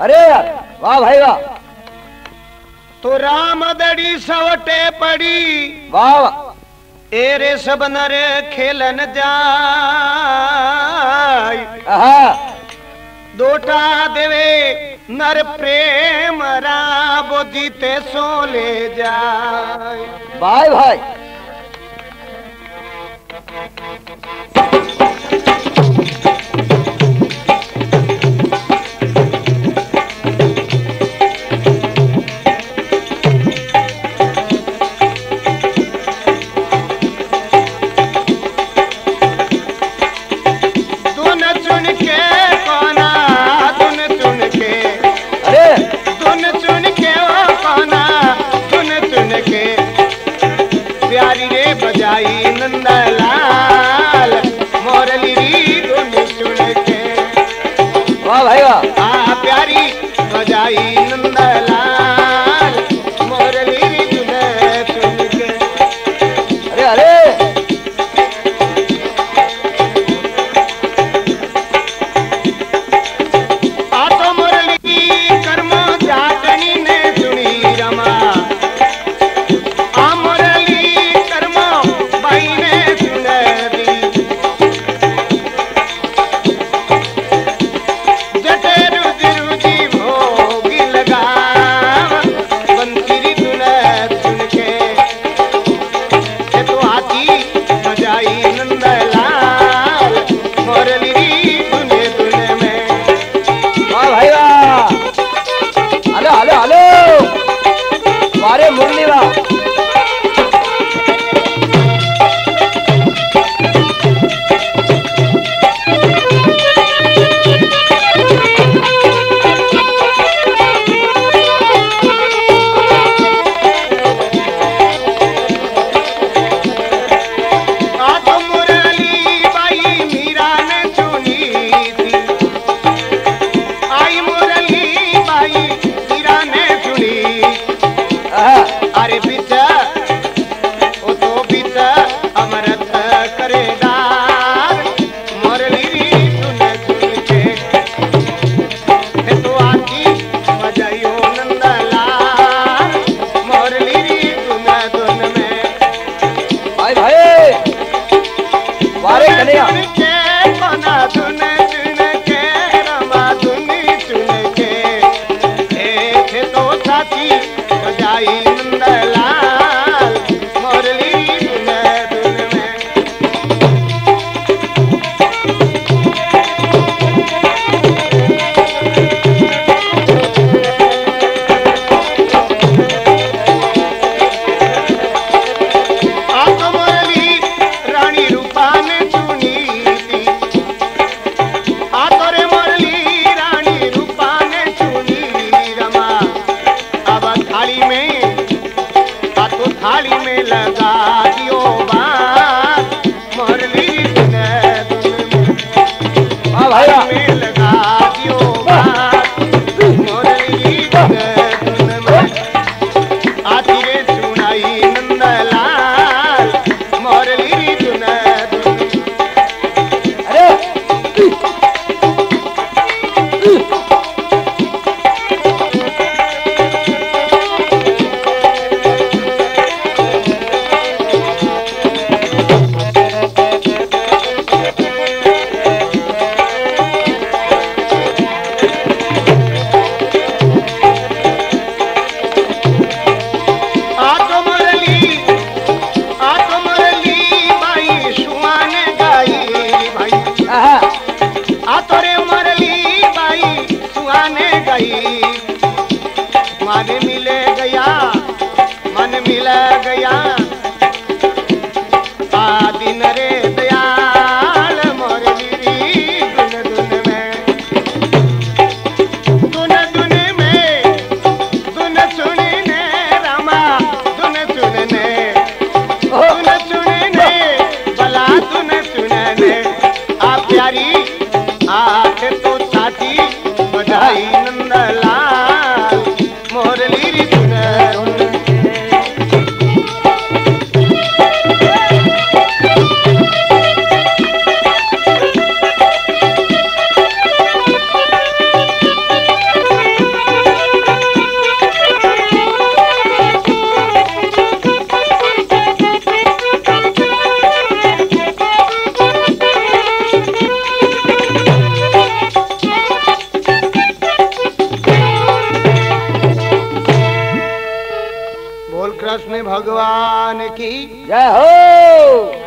अरे यार वाह भाई वाह। तो राम दड़ी सवटे पड़ी। वाह वाह। एरे सब नरे खेलन जाय दोटा देवे नर प्रेम राबो जीते सो ले जाए भाई भाई। वाह भाई वाह। हाँ, प्यारी बजाई नंदला गई मन मिले गया मन मिला गया। आ दिन रे भगवान की। जय हो।